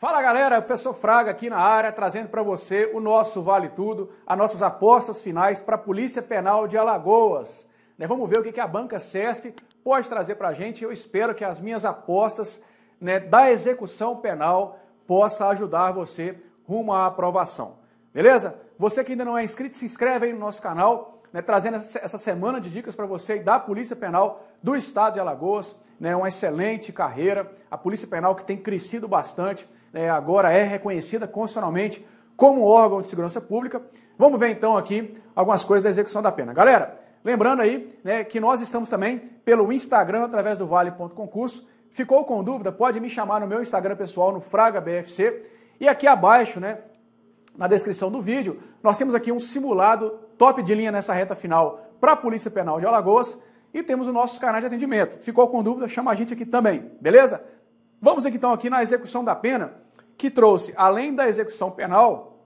Fala galera, professor Fraga aqui na área, trazendo para você o nosso Vale Tudo, as nossas apostas finais para a Polícia Penal de Alagoas. Né, vamos ver o que a banca CESP pode trazer para a gente. Eu espero que as minhas apostas né, da execução penal possa ajudar você rumo à aprovação. Beleza? Você que ainda não é inscrito, se inscreve aí no nosso canal, né, trazendo essa semana de dicas para você da Polícia Penal do Estado de Alagoas. Né, uma excelente carreira, a Polícia Penal que tem crescido bastante né, agora é reconhecida constitucionalmente como órgão de segurança pública. Vamos ver então aqui algumas coisas da execução da pena. Galera, lembrando aí né, que nós estamos também pelo Instagram através do vale.concurso. Ficou com dúvida? Pode me chamar no meu Instagram pessoal, no FragaBFC. E aqui abaixo, né, na descrição do vídeo, nós temos aqui um simulado top de linha nessa reta final para a Polícia Penal de Alagoas e temos os nossos canais de atendimento. Ficou com dúvida? Chama a gente aqui também, beleza? Vamos então aqui na execução da pena, que trouxe, além da execução penal,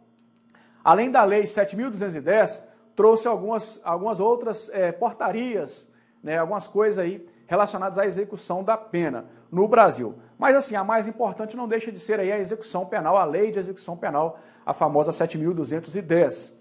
além da Lei 7.210, trouxe algumas, algumas outras é, portarias, né, algumas coisas aí relacionadas à execução da pena no Brasil. Mas assim, a mais importante não deixa de ser aí a execução penal, a lei de execução penal, a famosa 7.210.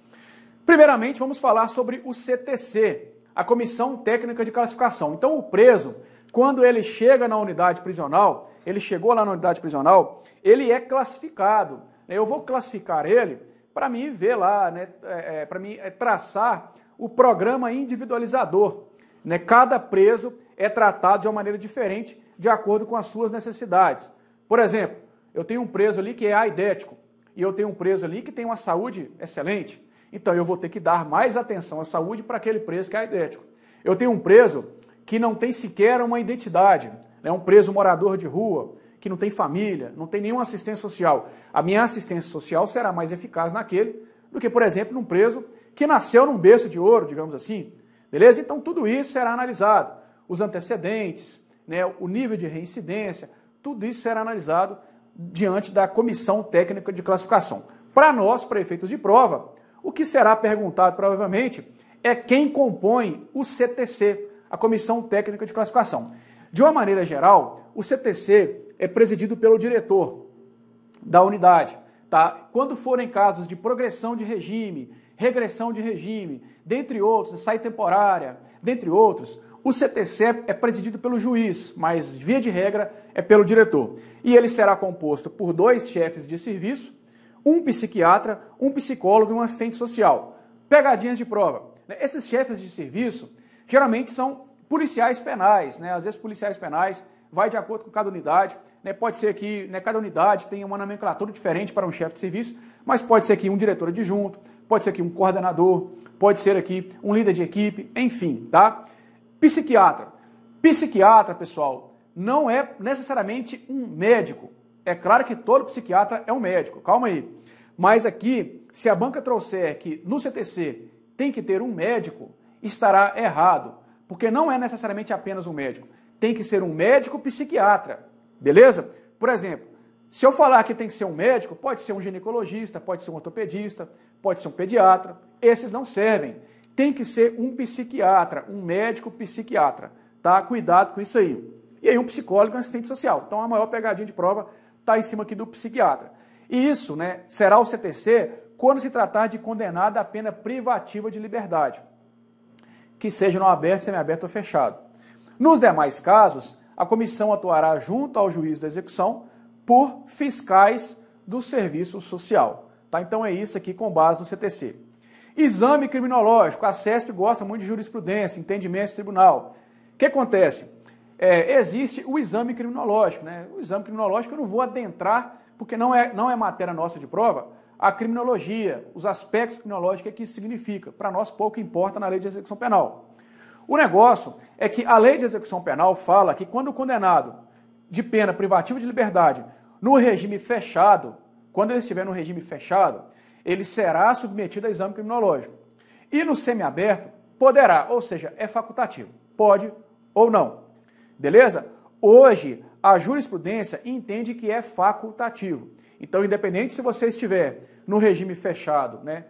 Primeiramente, vamos falar sobre o CTC, a Comissão Técnica de Classificação. Então, o preso, quando ele chega na unidade prisional, ele chegou lá na unidade prisional, ele é classificado. Eu vou classificar ele para mim ver lá, né, é, é para mim é, traçar o programa individualizador. Né? Cada preso é tratado de uma maneira diferente de acordo com as suas necessidades. Por exemplo, eu tenho um preso ali que é aidético e eu tenho um preso ali que tem uma saúde excelente. Então eu vou ter que dar mais atenção à saúde para aquele preso que é aidético. Eu tenho um preso que não tem sequer uma identidade, é um preso morador de rua, que não tem família, não tem nenhuma assistência social. A minha assistência social será mais eficaz naquele do que, por exemplo, num preso que nasceu num berço de ouro, digamos assim. Beleza? Então tudo isso será analisado. Os antecedentes, né, o nível de reincidência, tudo isso será analisado diante da comissão técnica de classificação. Para nós, para efeitos de prova, o que será perguntado provavelmente é quem compõe o CTC, a Comissão Técnica de Classificação. De uma maneira geral, o CTC é presidido pelo diretor da unidade. Tá? Quando forem casos de progressão de regime, regressão de regime, dentre outros, sai temporária, dentre outros, o CTC é presidido pelo juiz, mas via de regra é pelo diretor. E ele será composto por dois chefes de serviço, um psiquiatra, um psicólogo e um assistente social. Pegadinhas de prova. Esses chefes de serviço geralmente são policiais penais, né? Às vezes policiais penais vai de acordo com cada unidade. Né? Pode ser que né, cada unidade tenha uma nomenclatura diferente para um chefe de serviço, mas pode ser aqui um diretor adjunto, pode ser aqui um coordenador, pode ser aqui um líder de equipe, enfim, tá? Psiquiatra. Psiquiatra, pessoal, não é necessariamente um médico. É claro que todo psiquiatra é um médico, calma aí. Mas aqui, se a banca trouxer que no CTC tem que ter um médico, estará errado, porque não é necessariamente apenas um médico. Tem que ser um médico psiquiatra, beleza? Por exemplo, se eu falar que tem que ser um médico, pode ser um ginecologista, pode ser um ortopedista, pode ser um pediatra, esses não servem. Tem que ser um psiquiatra, um médico psiquiatra, tá? Cuidado com isso aí. E aí um psicólogo um assistente social. Então a maior pegadinha de prova está em cima aqui do psiquiatra. E isso né, será o CTC quando se tratar de condenado a pena privativa de liberdade, que seja no aberto, semiaberto ou fechado. Nos demais casos, a comissão atuará junto ao juiz da execução por fiscais do serviço social. Tá? Então é isso aqui com base no CTC. Exame criminológico. A CESP gosta muito de jurisprudência, entendimento de tribunal. O que acontece? É, existe o exame criminológico. Né? O exame criminológico eu não vou adentrar, porque não é, não é matéria nossa de prova, a criminologia, os aspectos criminológicos, o que isso significa. Para nós pouco importa na lei de execução penal. O negócio é que a lei de execução penal fala que quando o condenado de pena privativa de liberdade no regime fechado, quando ele estiver no regime fechado, ele será submetido a exame criminológico. E no semiaberto, poderá, ou seja, é facultativo, pode ou não. Beleza? Hoje, a jurisprudência entende que é facultativo. Então, independente se você estiver no regime fechado, né,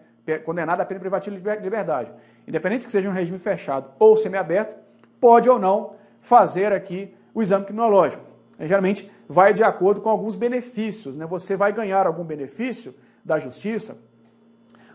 condenado a pena privativa de liberdade, independente que seja um regime fechado ou semiaberto, pode ou não fazer aqui o exame criminológico. geralmente vai de acordo com alguns benefícios. Né? Você vai ganhar algum benefício da justiça,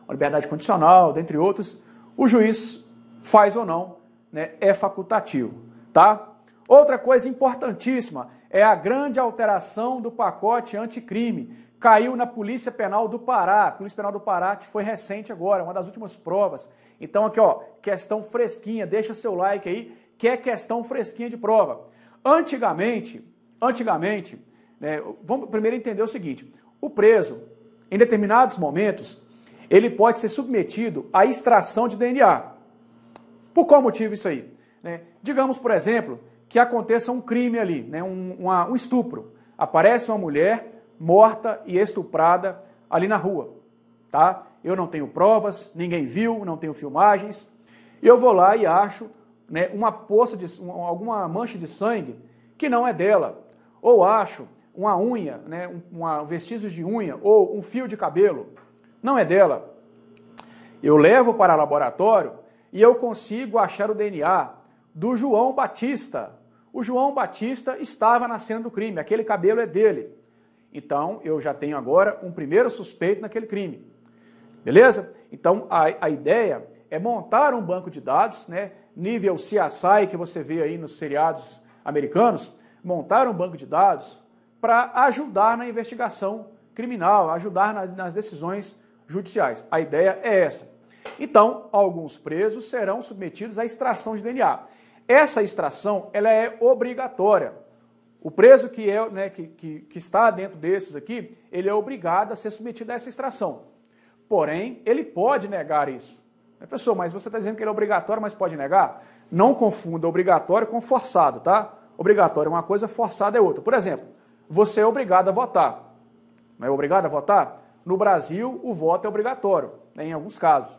liberdade condicional, dentre outros, o juiz faz ou não, né? é facultativo. Tá? Outra coisa importantíssima é a grande alteração do pacote anticrime. Caiu na Polícia Penal do Pará, Polícia Penal do Pará, que foi recente agora, uma das últimas provas. Então, aqui, ó, questão fresquinha, deixa seu like aí, que é questão fresquinha de prova. Antigamente, antigamente, né, vamos primeiro entender o seguinte: o preso, em determinados momentos, ele pode ser submetido à extração de DNA. Por qual motivo isso aí? Né? Digamos, por exemplo, que aconteça um crime ali, né, um, uma, um estupro. Aparece uma mulher morta e estuprada ali na rua, tá? Eu não tenho provas, ninguém viu, não tenho filmagens. Eu vou lá e acho né, uma poça de alguma mancha de sangue que não é dela, ou acho uma unha, né, um vestígio de unha ou um fio de cabelo, não é dela. Eu levo para o laboratório e eu consigo achar o DNA do João Batista. O João Batista estava na cena do crime, aquele cabelo é dele. Então, eu já tenho agora um primeiro suspeito naquele crime. Beleza? Então, a, a ideia é montar um banco de dados, né, nível CSI que você vê aí nos seriados americanos, montar um banco de dados para ajudar na investigação criminal, ajudar na, nas decisões judiciais. A ideia é essa. Então, alguns presos serão submetidos à extração de DNA. Essa extração ela é obrigatória. O preso que, é, né, que, que, que está dentro desses aqui, ele é obrigado a ser submetido a essa extração. Porém, ele pode negar isso. Professor, mas você está dizendo que ele é obrigatório, mas pode negar? Não confunda obrigatório com forçado, tá? Obrigatório é uma coisa, forçado é outra. Por exemplo, você é obrigado a votar. Não é obrigado a votar? No Brasil, o voto é obrigatório, né, em alguns casos.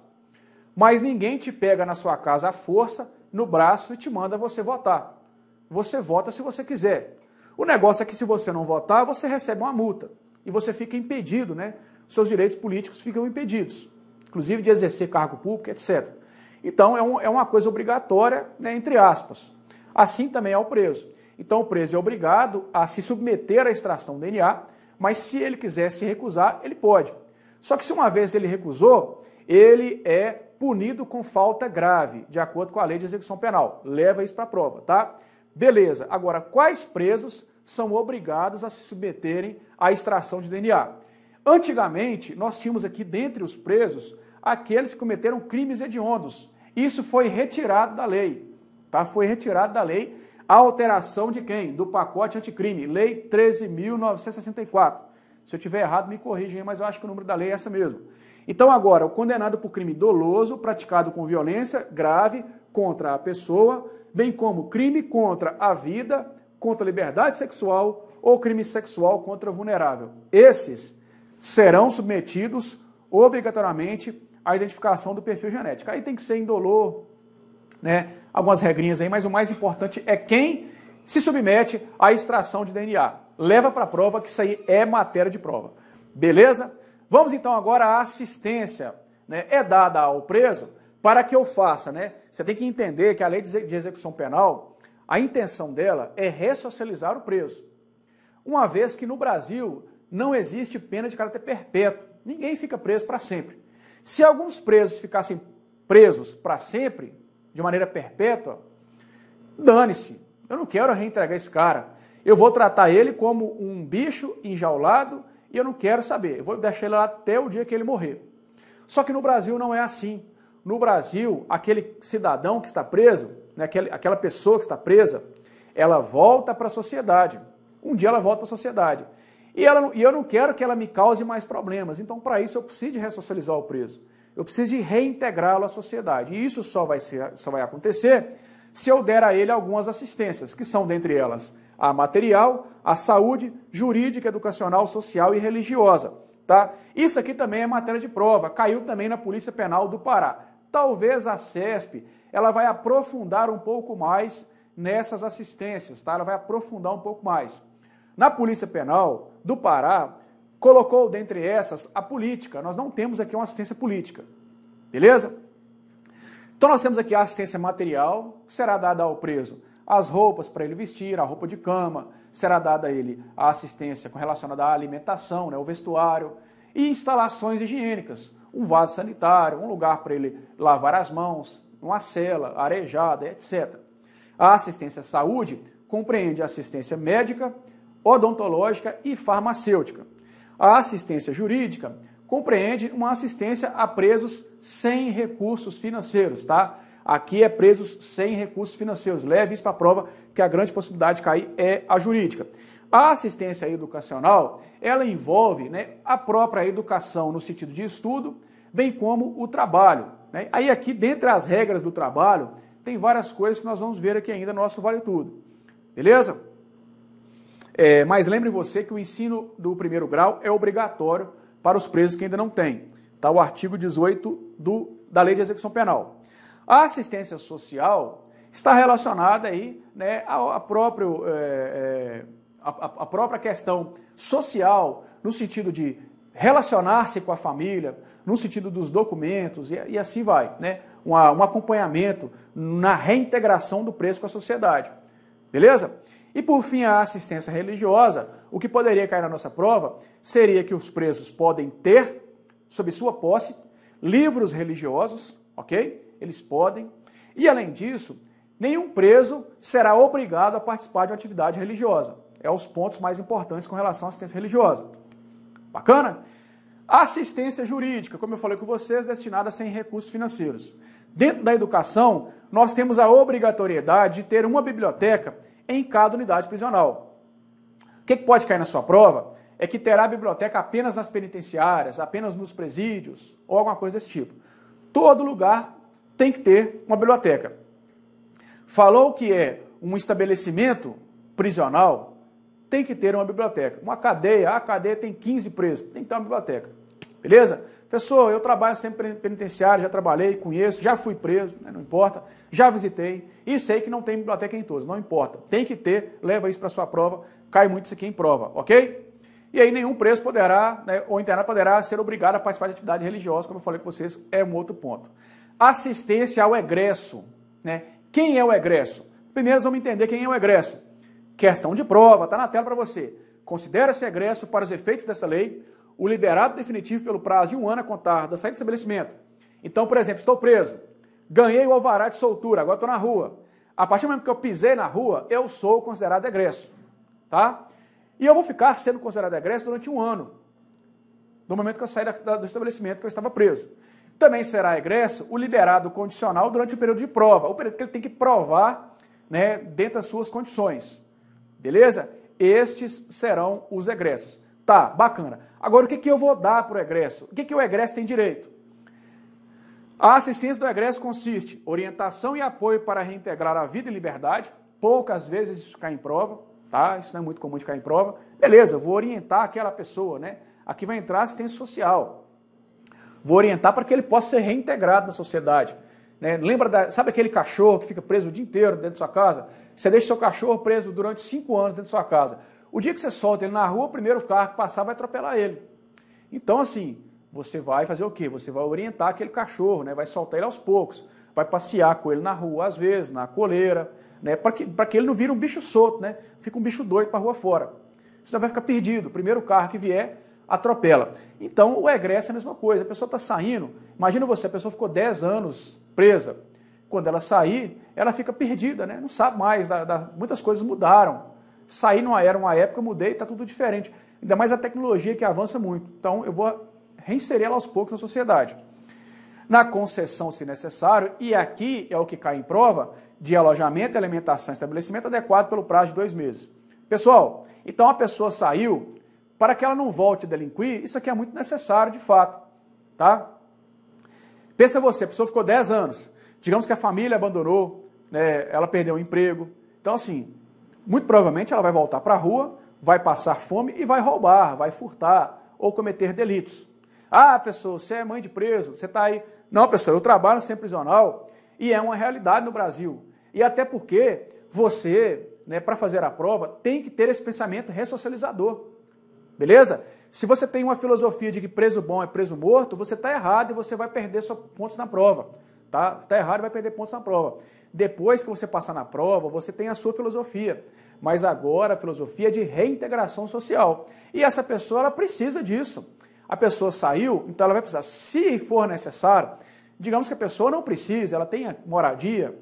Mas ninguém te pega na sua casa à força no braço e te manda você votar. Você vota se você quiser. O negócio é que se você não votar, você recebe uma multa. E você fica impedido, né? Seus direitos políticos ficam impedidos. Inclusive de exercer cargo público, etc. Então é, um, é uma coisa obrigatória, né, entre aspas. Assim também é o preso. Então o preso é obrigado a se submeter à extração do DNA, mas se ele quiser se recusar, ele pode. Só que se uma vez ele recusou, ele é punido com falta grave, de acordo com a lei de execução penal. Leva isso para a prova, tá? Beleza. Agora, quais presos são obrigados a se submeterem à extração de DNA? Antigamente, nós tínhamos aqui dentre os presos aqueles que cometeram crimes hediondos. Isso foi retirado da lei, tá? Foi retirado da lei a alteração de quem? Do pacote anticrime, lei 13.964. Se eu tiver errado, me corrigem, mas eu acho que o número da lei é essa mesmo. Então, agora, o condenado por crime doloso praticado com violência grave contra a pessoa, bem como crime contra a vida, contra a liberdade sexual ou crime sexual contra vulnerável. Esses serão submetidos obrigatoriamente à identificação do perfil genético. Aí tem que ser indolor, né? Algumas regrinhas aí, mas o mais importante é quem se submete à extração de DNA. Leva para a prova que isso aí é matéria de prova. Beleza? Vamos então agora à assistência. Né? É dada ao preso para que eu faça, né? Você tem que entender que a lei de execução penal, a intenção dela é ressocializar o preso. Uma vez que no Brasil não existe pena de caráter perpétuo. Ninguém fica preso para sempre. Se alguns presos ficassem presos para sempre, de maneira perpétua, dane-se. Eu não quero reentregar esse cara. Eu vou tratar ele como um bicho enjaulado e eu não quero saber. Eu vou deixar ele lá até o dia que ele morrer. Só que no Brasil não é assim. No Brasil, aquele cidadão que está preso, né, aquela pessoa que está presa, ela volta para a sociedade. Um dia ela volta para a sociedade. E, ela, e eu não quero que ela me cause mais problemas. Então, para isso, eu preciso de ressocializar o preso. Eu preciso de reintegrá-lo à sociedade. E isso só vai, ser, só vai acontecer se eu der a ele algumas assistências, que são, dentre elas, a material, a saúde, jurídica, educacional, social e religiosa. Tá? Isso aqui também é matéria de prova, caiu também na Polícia Penal do Pará. Talvez a CESP ela vai aprofundar um pouco mais nessas assistências, tá? ela vai aprofundar um pouco mais. Na Polícia Penal do Pará, colocou dentre essas a política. Nós não temos aqui uma assistência política, beleza? Então nós temos aqui a assistência material, que será dada ao preso as roupas para ele vestir, a roupa de cama, será dada a ele a assistência relacionada à alimentação, né, o vestuário e instalações higiênicas, um vaso sanitário, um lugar para ele lavar as mãos, uma cela, arejada, etc. A assistência à saúde compreende assistência médica, odontológica e farmacêutica. A assistência jurídica compreende uma assistência a presos sem recursos financeiros, tá? Aqui é presos sem recursos financeiros. Leve isso para a prova, que a grande possibilidade de cair é a jurídica. A assistência educacional, ela envolve né, a própria educação no sentido de estudo, bem como o trabalho. Né? Aí aqui, dentre as regras do trabalho, tem várias coisas que nós vamos ver aqui ainda no nosso Vale Tudo. Beleza? É, mas lembre você que o ensino do primeiro grau é obrigatório para os presos que ainda não têm. Está o artigo 18 do, da Lei de Execução Penal. A assistência social está relacionada aí, né, a, a, próprio, é, é, a própria questão social, no sentido de relacionar-se com a família, no sentido dos documentos, e, e assim vai. Né? Um, um acompanhamento na reintegração do preso com a sociedade. Beleza? E por fim, a assistência religiosa, o que poderia cair na nossa prova seria que os presos podem ter, sob sua posse, livros religiosos, ok? eles podem. E além disso, nenhum preso será obrigado a participar de uma atividade religiosa. É os pontos mais importantes com relação à assistência religiosa. Bacana? Assistência jurídica, como eu falei com vocês, destinada sem recursos financeiros. Dentro da educação, nós temos a obrigatoriedade de ter uma biblioteca em cada unidade prisional. O que pode cair na sua prova é que terá biblioteca apenas nas penitenciárias, apenas nos presídios, ou alguma coisa desse tipo. Todo lugar tem que ter uma biblioteca. Falou que é um estabelecimento prisional, tem que ter uma biblioteca. Uma cadeia, a cadeia tem 15 presos, tem que ter uma biblioteca. Beleza? Pessoal, eu trabalho sempre penitenciário, já trabalhei, conheço, já fui preso, né, não importa, já visitei e sei que não tem biblioteca em todos, não importa. Tem que ter, leva isso para sua prova, cai muito isso aqui em prova, ok? E aí nenhum preso poderá, né, ou internado poderá ser obrigado a participar de atividade religiosa, como eu falei com vocês, é um outro ponto assistência ao egresso. Né? Quem é o egresso? Primeiro vamos entender quem é o egresso. Questão de prova, está na tela para você. Considera-se egresso para os efeitos dessa lei o liberado definitivo pelo prazo de um ano a contar da saída do estabelecimento. Então, por exemplo, estou preso, ganhei o alvará de soltura, agora estou na rua. A partir do momento que eu pisei na rua, eu sou considerado egresso. Tá? E eu vou ficar sendo considerado egresso durante um ano, do momento que eu saí do estabelecimento que eu estava preso. Também será egresso o liberado condicional durante o período de prova, o período que ele tem que provar né, dentro das suas condições. Beleza? Estes serão os egressos. Tá, bacana. Agora, o que, que eu vou dar para o egresso? O que, que o egresso tem direito? A assistência do egresso consiste orientação e apoio para reintegrar a vida e liberdade. Poucas vezes isso cai em prova, tá? Isso não é muito comum de cair em prova. Beleza, eu vou orientar aquela pessoa, né? Aqui vai entrar assistência social. Vou orientar para que ele possa ser reintegrado na sociedade. Né? Lembra da, sabe aquele cachorro que fica preso o dia inteiro dentro da sua casa? Você deixa seu cachorro preso durante cinco anos dentro da sua casa. O dia que você solta ele na rua, o primeiro carro que passar vai atropelar ele. Então, assim, você vai fazer o quê? Você vai orientar aquele cachorro, né? vai soltar ele aos poucos, vai passear com ele na rua, às vezes, na coleira, né? para que, que ele não vire um bicho solto, né? fica um bicho doido para rua fora. Senão vai ficar perdido. O primeiro carro que vier, atropela. Então, o egresso é a mesma coisa. A pessoa está saindo, imagina você, a pessoa ficou 10 anos presa. Quando ela sair, ela fica perdida, né? não sabe mais, da, da, muitas coisas mudaram. Sair não era uma época, mudei, está tudo diferente. Ainda mais a tecnologia que avança muito. Então, eu vou reinserir ela aos poucos na sociedade. Na concessão, se necessário, e aqui é o que cai em prova, de alojamento alimentação estabelecimento adequado pelo prazo de dois meses. Pessoal, então a pessoa saiu, para que ela não volte a delinquir, isso aqui é muito necessário de fato. Tá? Pensa você, a pessoa ficou 10 anos, digamos que a família abandonou, né, ela perdeu o emprego. Então, assim, muito provavelmente ela vai voltar para a rua, vai passar fome e vai roubar, vai furtar ou cometer delitos. Ah, pessoa, você é mãe de preso, você está aí. Não, pessoal, eu trabalho centro prisional e é uma realidade no Brasil. E até porque você, né, para fazer a prova, tem que ter esse pensamento ressocializador. Beleza? Se você tem uma filosofia de que preso bom é preso morto, você está errado e você vai perder seus pontos na prova. Tá? Está errado e vai perder pontos na prova. Depois que você passar na prova, você tem a sua filosofia. mas agora a filosofia é de reintegração social. E essa pessoa ela precisa disso. A pessoa saiu, então ela vai precisar, se for necessário, digamos que a pessoa não precisa, ela tem moradia,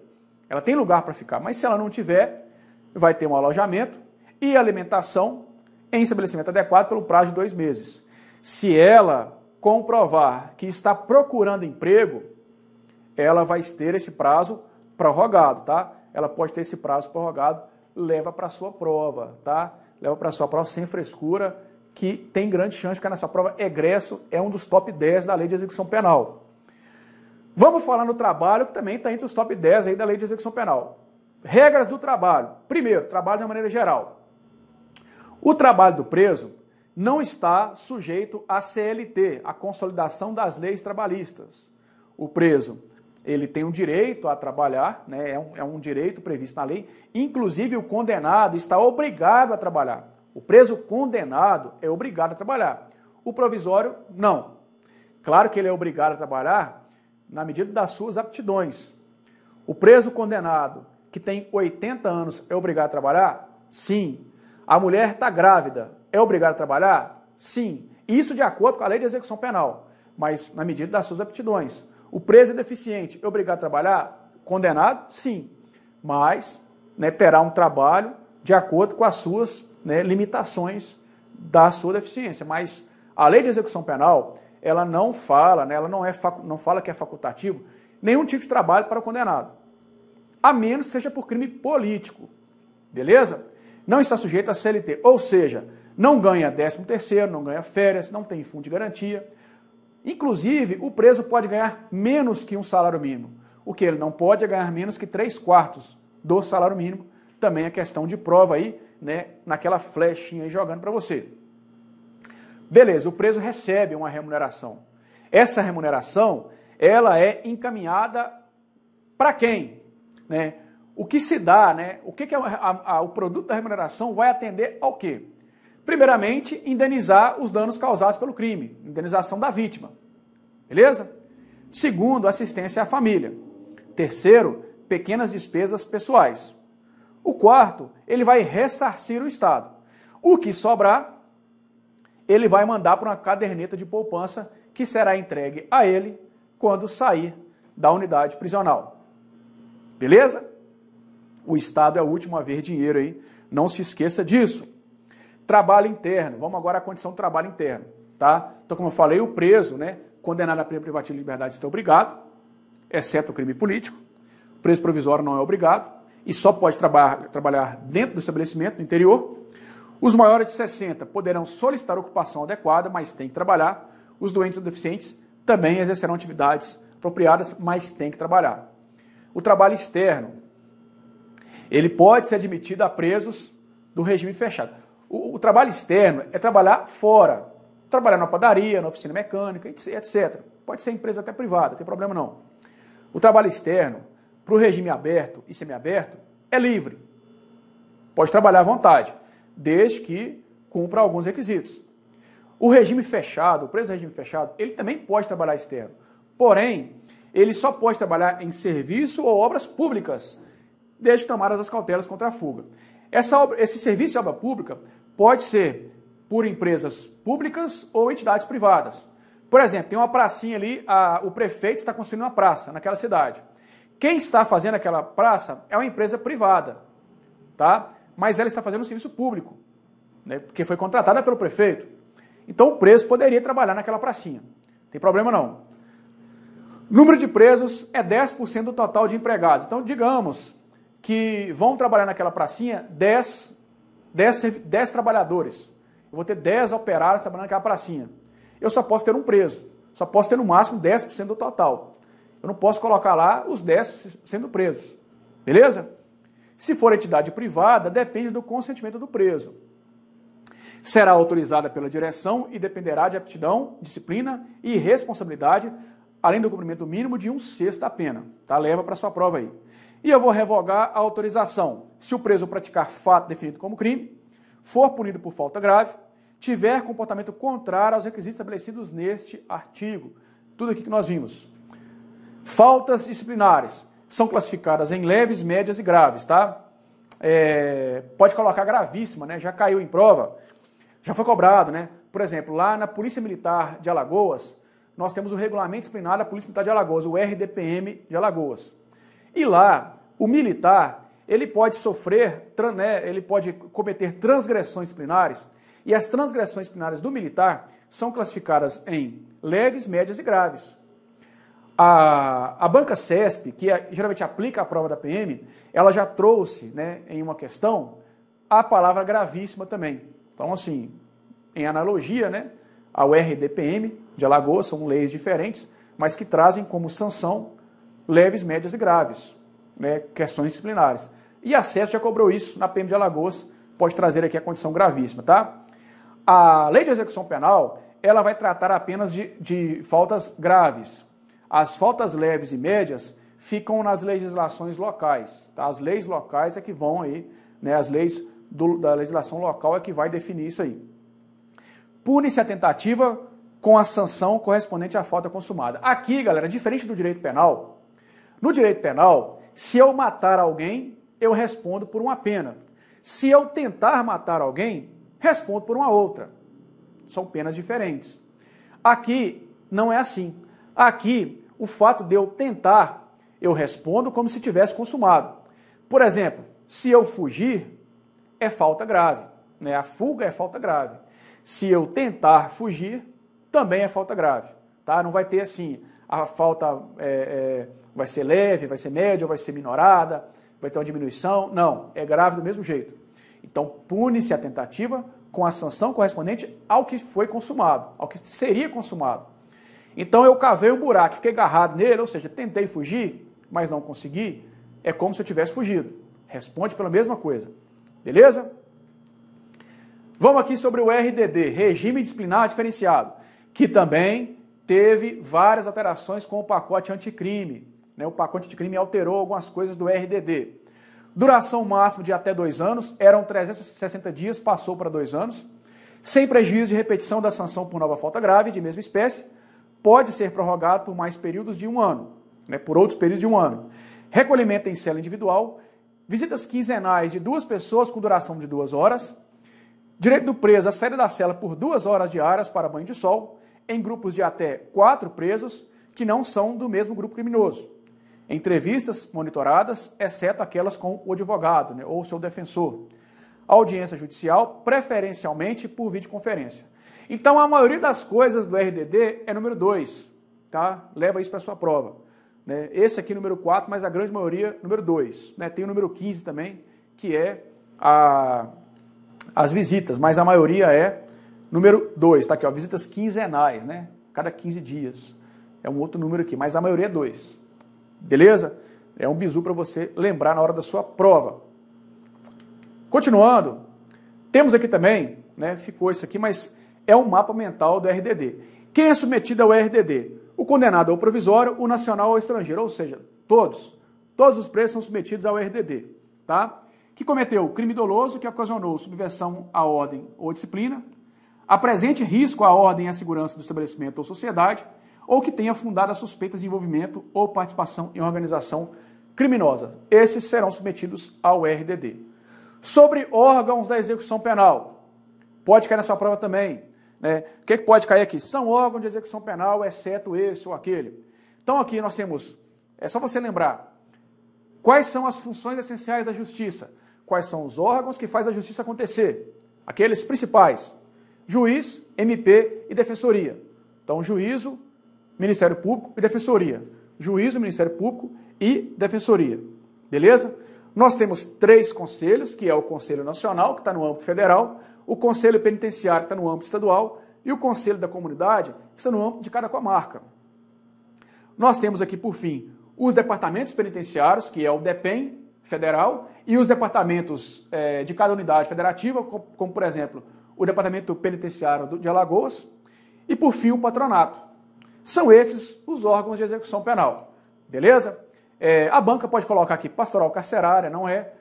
ela tem lugar para ficar, mas se ela não tiver, vai ter um alojamento e alimentação em estabelecimento adequado pelo prazo de dois meses. Se ela comprovar que está procurando emprego, ela vai ter esse prazo prorrogado, tá? Ela pode ter esse prazo prorrogado, leva para a sua prova, tá? Leva para a sua prova sem frescura, que tem grande chance de ficar nessa prova. Egresso é um dos top 10 da lei de execução penal. Vamos falar no trabalho, que também está entre os top 10 aí da lei de execução penal. Regras do trabalho. Primeiro, trabalho de maneira geral. O trabalho do preso não está sujeito à CLT, a consolidação das leis trabalhistas. O preso ele tem um direito a trabalhar, né? é, um, é um direito previsto na lei, inclusive o condenado está obrigado a trabalhar. O preso condenado é obrigado a trabalhar. O provisório, não. Claro que ele é obrigado a trabalhar na medida das suas aptidões. O preso condenado que tem 80 anos é obrigado a trabalhar? Sim. A mulher está grávida, é obrigada a trabalhar? Sim. Isso de acordo com a lei de execução penal, mas na medida das suas aptidões. O preso é deficiente, é obrigado a trabalhar? Condenado? Sim. Mas né, terá um trabalho de acordo com as suas né, limitações da sua deficiência. Mas a lei de execução penal, ela não fala, né, ela não, é não fala que é facultativo nenhum tipo de trabalho para o condenado. A menos que seja por crime político. Beleza? Não está sujeito a CLT. Ou seja, não ganha 13 terceiro, não ganha férias, não tem fundo de garantia. Inclusive, o preso pode ganhar menos que um salário mínimo. O que ele não pode é ganhar menos que 3 quartos do salário mínimo. Também é questão de prova aí, né, naquela flechinha aí jogando para você. Beleza, o preso recebe uma remuneração. Essa remuneração, ela é encaminhada para quem? Né? O que se dá, né? O que, que é a, a, o produto da remuneração vai atender ao quê? Primeiramente, indenizar os danos causados pelo crime, indenização da vítima. Beleza? Segundo, assistência à família. Terceiro, pequenas despesas pessoais. O quarto, ele vai ressarcir o Estado. O que sobrar, ele vai mandar para uma caderneta de poupança que será entregue a ele quando sair da unidade prisional. Beleza? O Estado é o último a ver dinheiro aí, não se esqueça disso. Trabalho interno. Vamos agora à condição do trabalho interno. Tá? Então, como eu falei, o preso, né, condenado a pena privativa de liberdade, está obrigado, exceto o crime político. O preso provisório não é obrigado e só pode trabalhar, trabalhar dentro do estabelecimento, no interior. Os maiores de 60 poderão solicitar ocupação adequada, mas tem que trabalhar. Os doentes ou deficientes também exercerão atividades apropriadas, mas tem que trabalhar. O trabalho externo, ele pode ser admitido a presos do regime fechado. O, o, trabalho externo é trabalhar fora. Trabalhar na padaria, na oficina mecânica, etc. Pode ser empresa até privada, não tem problema não. O trabalho externo, para o regime aberto e semiaberto, é livre. Pode trabalhar à vontade, desde que cumpra alguns requisitos. O regime fechado, o preso do regime fechado, ele também pode trabalhar externo. Porém, ele só pode trabalhar em serviço ou obras públicas, desde tomadas as cautelas contra a fuga. Essa esse serviço de obra pública pode ser por empresas públicas ou entidades privadas. Por exemplo, tem uma pracinha ali, a, o prefeito está construindo uma praça naquela cidade. Quem está fazendo aquela praça é uma empresa privada, tá? Mas ela está fazendo um serviço público, né? porque foi contratada pelo prefeito. Então o preso poderia trabalhar naquela pracinha. Não tem problema não. Número de presos é 10% do total de empregados. Então, digamos que vão trabalhar naquela pracinha 10 10, 10 trabalhadores. Eu vou ter 10 operários trabalhando naquela pracinha. Eu só posso ter um preso. Só posso ter no máximo 10% do total. Eu não posso colocar lá os 10 sendo presos. Beleza? Se for entidade privada, depende do consentimento do preso. Será autorizada pela direção e dependerá de aptidão, disciplina e responsabilidade, além do cumprimento mínimo de um sexto da pena. Tá? Leva para sua prova aí. E eu vou revogar a autorização se o preso praticar fato definido como crime, for punido por falta grave, tiver comportamento contrário aos requisitos estabelecidos neste artigo. Tudo aqui que nós vimos. Faltas disciplinares são classificadas em leves, médias e graves, tá? é, pode colocar gravíssima, né? Já caiu em prova, já foi cobrado, né? Por exemplo, lá na Polícia Militar de Alagoas, nós temos o regulamento disciplinar da Polícia Militar de Alagoas, o RDPM de Alagoas. E lá, o militar, ele pode sofrer, né, ele pode cometer transgressões disciplinares, e as transgressões disciplinares do militar são classificadas em leves, médias e graves. A, a banca CESP, que é, geralmente aplica a prova da PM, ela já trouxe né, em uma questão a palavra gravíssima também. Então, assim, em analogia né, ao RDPM de Alagoas, são leis diferentes, mas que trazem como sanção leves, médias e graves, né, questões disciplinares. E a já cobrou isso na PM de Alagoas, pode trazer aqui a condição gravíssima, tá? A lei de execução penal, ela vai tratar apenas de, de faltas graves, as faltas leves e médias ficam nas legislações locais. Tá? As leis locais é que vão aí, né? as leis do, da legislação local é que vai definir isso aí. Pune-se a tentativa com a sanção correspondente à falta consumada. Aqui, galera, diferente do direito penal, no direito penal, se eu matar alguém, eu respondo por uma pena. Se eu tentar matar alguém, respondo por uma outra. São penas diferentes. Aqui não é assim. Aqui, o fato de eu tentar, eu respondo como se tivesse consumado. Por exemplo, se eu fugir, é falta grave. Né? A fuga é falta grave. Se eu tentar fugir, também é falta grave. Tá? Não vai ter assim, a falta é, é, vai ser leve, vai ser média, vai ser minorada, vai ter uma diminuição. Não, é grave do mesmo jeito. Então, pune-se a tentativa com a sanção correspondente ao que foi consumado, ao que seria consumado. Então eu cavei um buraco, fiquei agarrado nele, ou seja, tentei fugir, mas não consegui. É como se eu tivesse fugido. Responde pela mesma coisa. Beleza? Vamos aqui sobre o RDD, Regime Disciplinar Diferenciado, que também teve várias alterações com o pacote anticrime. Né? O pacote anticrime alterou algumas coisas do RDD. Duração máxima de até dois anos, eram 360 dias, passou para dois anos. Sem prejuízo de repetição da sanção por nova falta grave de mesma espécie, pode ser prorrogado por mais períodos de um ano, né, por outros períodos de um ano. Recolhimento em cela individual, visitas quinzenais de duas pessoas com duração de duas horas, direito do preso a saída da cela por duas horas diárias para banho de sol, em grupos de até quatro presos que não são do mesmo grupo criminoso. Entrevistas monitoradas, exceto aquelas com o advogado né, ou seu defensor. Audiência judicial, preferencialmente por videoconferência. Então, a maioria das coisas do RDD é número 2, tá? Leva isso para sua prova. Né? Esse aqui, número 4, mas a grande maioria, número 2. Né? Tem o número 15 também, que é a, as visitas, mas a maioria é número 2. Tá aqui, ó, visitas quinzenais, né? Cada 15 dias. É um outro número aqui, mas a maioria é 2. Beleza? É um bizu para você lembrar na hora da sua prova. Continuando, temos aqui também, né? Ficou isso aqui, mas é um mapa mental do RDD. Quem é submetido ao RDD? O condenado ao provisório, o nacional ao estrangeiro, ou seja, todos. Todos os presos são submetidos ao RDD, tá? Que cometeu crime doloso que ocasionou subversão à ordem ou disciplina, apresente risco à ordem e à segurança do estabelecimento ou sociedade, ou que tenha fundado suspeitas de envolvimento ou participação em organização criminosa. Esses serão submetidos ao RDD. Sobre órgãos da execução penal, pode cair na sua prova também. Né? O que, que pode cair aqui? São órgãos de execução penal, exceto esse ou aquele. Então aqui nós temos, é só você lembrar, quais são as funções essenciais da justiça? Quais são os órgãos que faz a justiça acontecer? Aqueles principais, juiz, MP e defensoria. Então juízo, Ministério Público e defensoria. Juízo, Ministério Público e defensoria. Beleza? Nós temos três conselhos, que é o Conselho Nacional, que está no âmbito federal, o Conselho Penitenciário está no âmbito estadual e o Conselho da Comunidade está no âmbito de cada comarca. Nós temos aqui, por fim, os departamentos penitenciários, que é o DEPEN federal, e os departamentos é, de cada unidade federativa, como, como, por exemplo, o Departamento Penitenciário de Alagoas, e por fim o patronato. São esses os órgãos de execução penal. Beleza? É, a banca pode colocar aqui pastoral carcerária, não é.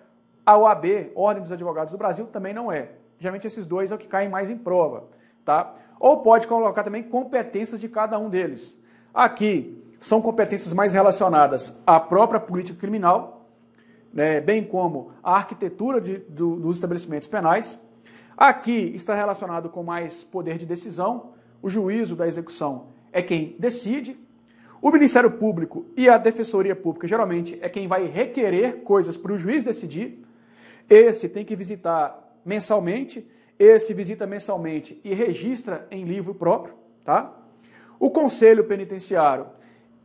A OAB, Ordem dos Advogados do Brasil, também não é. Geralmente esses dois é o que caem mais em prova, tá? Ou pode colocar também competências de cada um deles. Aqui são competências mais relacionadas à própria política criminal, né, bem como a arquitetura de, do, dos estabelecimentos penais. Aqui está relacionado com mais poder de decisão, o juízo da execução é quem decide, o Ministério Público e a Defensoria Pública geralmente é quem vai requerer coisas para o juiz decidir. Esse tem que visitar mensalmente, esse visita mensalmente e registra em livro próprio, tá? O Conselho Penitenciário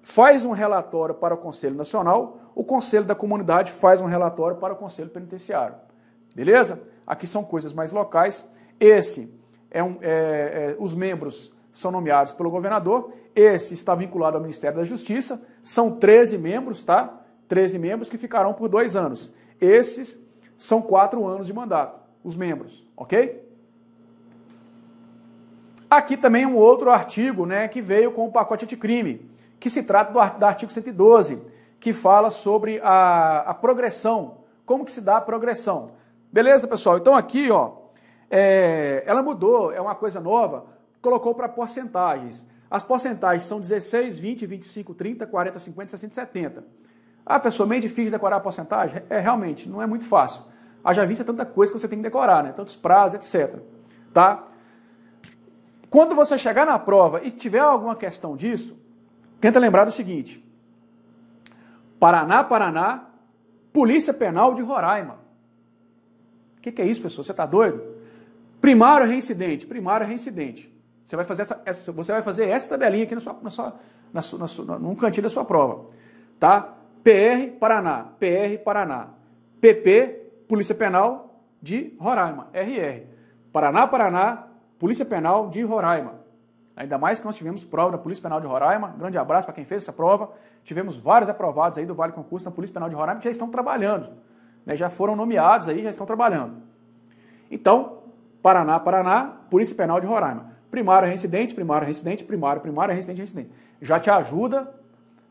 faz um relatório para o Conselho Nacional, o Conselho da Comunidade faz um relatório para o Conselho Penitenciário. Beleza? Aqui são coisas mais locais. Esse é um, é, é, os membros são nomeados pelo governador. Esse está vinculado ao Ministério da Justiça. São 13 membros, tá? 13 membros que ficarão por dois anos. Esses são quatro anos de mandato, os membros, ok? Aqui também um outro artigo né, que veio com o pacote de crime, que se trata do, artigo 112, que fala sobre a, a, progressão, como que se dá a progressão. Beleza, pessoal? Então aqui, ó, é, ela mudou, é uma coisa nova, colocou para porcentagens. As porcentagens são 16, 20, 25, 30, 40, 50, 60 70. Ah, pessoal, meio difícil decorar a porcentagem? É, realmente, não é muito fácil. Haja vista tanta coisa que você tem que decorar, né? Tantos prazos, etc. Tá? Quando você chegar na prova e tiver alguma questão disso, tenta lembrar do seguinte: Paraná, Paraná, Polícia Penal de Roraima. O que, que, é isso, pessoal? Você está doido? Primário reincidente, primário reincidente. Você vai fazer essa, essa, você vai fazer essa tabelinha aqui na sua, na sua, na sua, na sua, num cantinho da sua prova. Tá? PR, Paraná, PR, Paraná. PP, Polícia Penal de Roraima, RR. Paraná, Paraná, Polícia Penal de Roraima. Ainda mais que nós tivemos prova da Polícia Penal de Roraima. Grande abraço para quem fez essa prova. Tivemos vários aprovados aí do Vale Concurso na Polícia Penal de Roraima que já estão trabalhando. Né? Já foram nomeados aí, já estão trabalhando. Então, Paraná, Paraná, Polícia Penal de Roraima. Primário reincidente, primário reincidente, primário, primário, reincidente, reincidente. Já te ajuda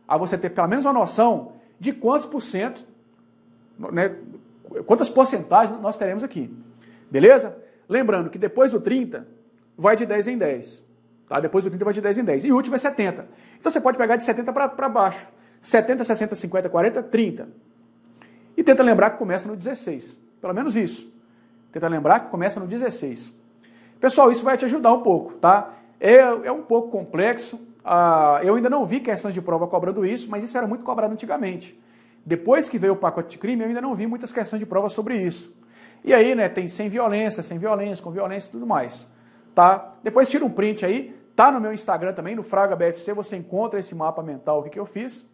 a você ter pelo menos uma noção de quantos por cento, né, quantas porcentagens nós teremos aqui. Beleza? Lembrando que depois do 30, vai de 10 em 10. Tá? Depois do 30 vai de 10 em 10. E o último é 70. Então você pode pegar de 70 para baixo. 70, 60, 50, 40, 30. E tenta lembrar que começa no 16. Pelo menos isso. Tenta lembrar que começa no 16. Pessoal, isso vai te ajudar um pouco, tá? É, é um pouco complexo. Ah, eu ainda não vi questões de prova cobrando isso, mas isso era muito cobrado antigamente. Depois que veio o pacote de crime, eu ainda não vi muitas questões de prova sobre isso. E aí, né, tem sem violência, sem violência, com violência e tudo mais tá? Depois tira um print aí, tá no meu Instagram também, no Fraga BFC, você encontra esse mapa mental que, eu fiz,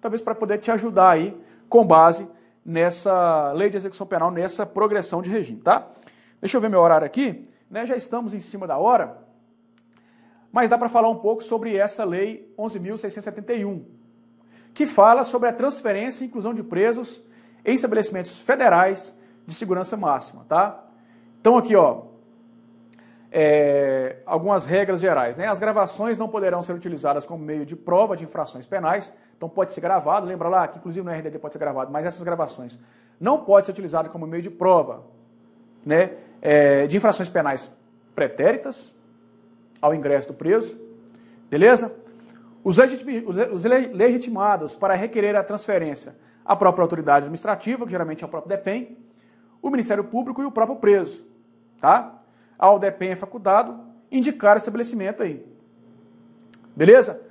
talvez para poder te ajudar aí com base nessa lei de execução penal, nessa progressão de regime, tá? Deixa eu ver meu horário aqui, né? Já estamos em cima da hora, mas dá para falar um pouco sobre essa lei 11.671, que fala sobre a transferência e inclusão de presos em estabelecimentos federais de segurança máxima, tá? Então aqui, ó, é, algumas regras gerais. Né? As gravações não poderão ser utilizadas como meio de prova de infrações penais, então pode ser gravado, lembra lá que inclusive no RDD pode ser gravado, mas essas gravações não podem ser utilizadas como meio de prova né, é, de infrações penais pretéritas ao ingresso do preso, beleza? Os, legitimados para requerer a transferência à própria autoridade administrativa, que geralmente é o próprio DEPEN, o Ministério Público e o próprio preso, tá? Ao DEPEN facultado indicar o estabelecimento aí. Beleza?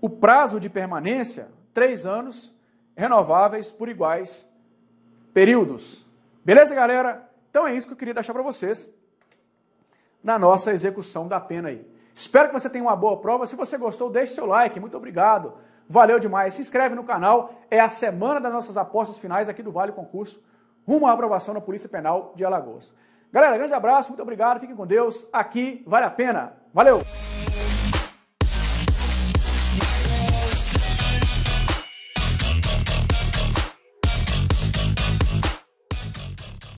O prazo de permanência, três anos, renováveis por iguais períodos. Beleza, galera? Então é isso que eu queria deixar para vocês na nossa execução da pena aí. Espero que você tenha uma boa prova. Se você gostou, deixe seu like. Muito obrigado. Valeu demais. Se inscreve no canal. É a semana das nossas apostas finais aqui do Vale Concurso, rumo à aprovação na Polícia Penal de Alagoas. Galera, grande abraço, muito obrigado, fiquem com Deus. Aqui vale a pena. Valeu!